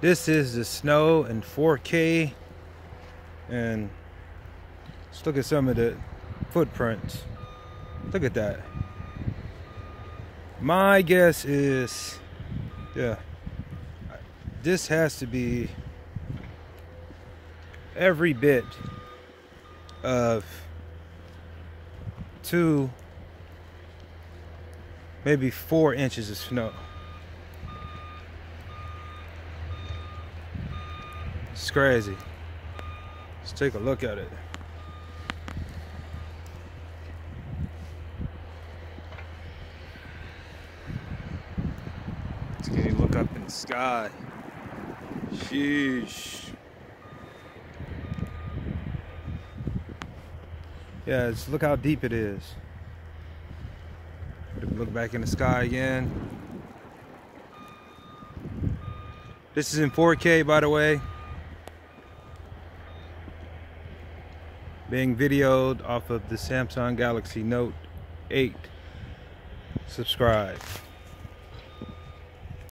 This is the snow in 4K. And let's look at some of the footprints. Look at that. My guess is, yeah, this has to be every bit of two, maybe four inches of snow. It's crazy. Let's take a look at it. Let's get a look up in the sky. Sheesh. Yeah, let's look how deep it is. Look back in the sky again. This is in 4K, by the way. Being videoed off of the Samsung Galaxy Note 8. Subscribe.